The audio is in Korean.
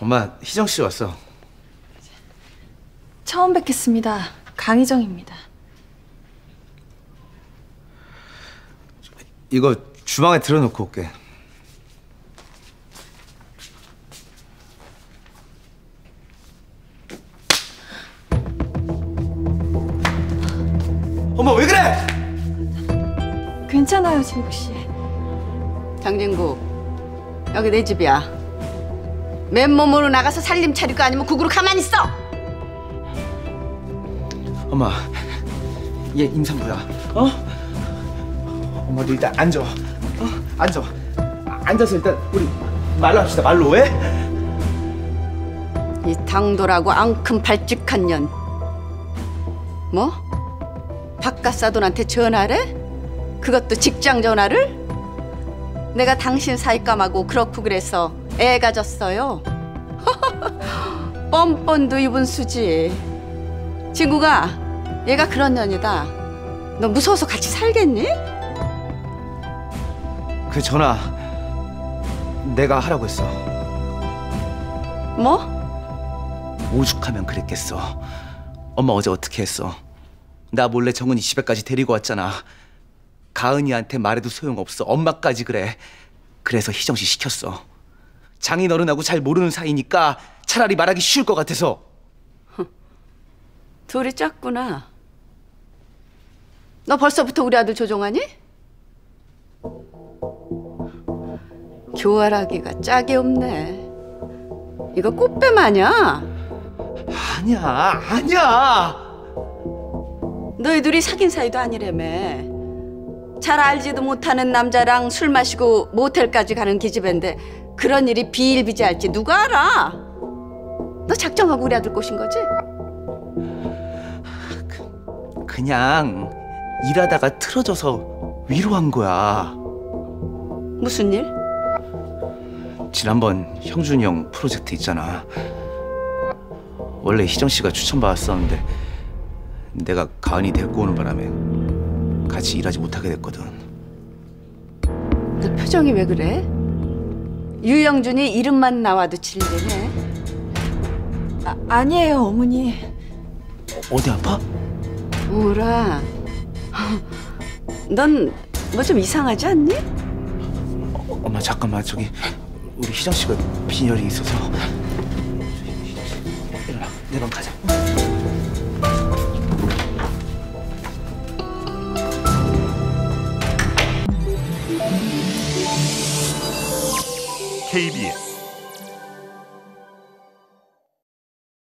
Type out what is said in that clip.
엄마 희정 씨 왔어. 처음 뵙겠습니다. 강희정입니다. 이거 주방에 들어놓고 올게. 엄마 왜 그래? 괜찮아요, 진국 씨. 장진구 여기 내 집이야 맨몸으로 나가서 살림 차릴 거 아니면 국으로 가만히 있어 엄마 얘 임산부야. 어? 엄마 너 일단 앉아. 어? 앉아. 앉아서 일단 우리 말로 합시다. 말로 왜? 이 당돌하고 앙큼 발칙한 년 뭐? 바깥사돈한테 전화래? 그것도 직장 전화를? 내가 당신 사익감하고 그렇고 그래서 애 가졌어요 뻔뻔도 입은 수지 친구가 얘가 그런 년이다 너 무서워서 같이 살겠니? 그 전화 내가 하라고 했어. 뭐? 오죽하면 그랬겠어. 엄마 어제 어떻게 했어? 나 몰래 정은이 집에까지 데리고 왔잖아. 가은이한테 말해도 소용없어. 엄마까지 그래. 그래서 희정 씨 시켰어. 장인어른하고 잘 모르는 사이니까 차라리 말하기 쉬울 것 같아서. 둘이 짰구나. 너 벌써부터 우리 아들 조종하니? 교활하기가 짝이 없네. 이거 꽃뱀 아니야? 아니야, 아니야. 너희 둘이 사귄 사이도 아니라며. 잘 알지도 못하는 남자랑 술 마시고 모텔까지 가는 기집애인데 그런 일이 비일비재할지 누가 알아? 너 작정하고 우리 아들 꼬신 거지? 그냥 일하다가 틀어져서 위로한 거야. 무슨 일? 지난번 형준이 형 프로젝트 있잖아. 원래 희정 씨가 추천받았었는데 내가 가은이 데리고 오는 바람에 같이 일하지 못하게 됐거든. 너 표정이 왜 그래? 유영준이 이름만 나와도 질리네. 아, 아니에요, 어머니. 어디 아파? 뭐라? 넌 뭐 좀 이상하지 않니? 어, 엄마 잠깐만 저기 우리 희정 씨가 빈혈이 있어서 일어나 내 방 가자. KBS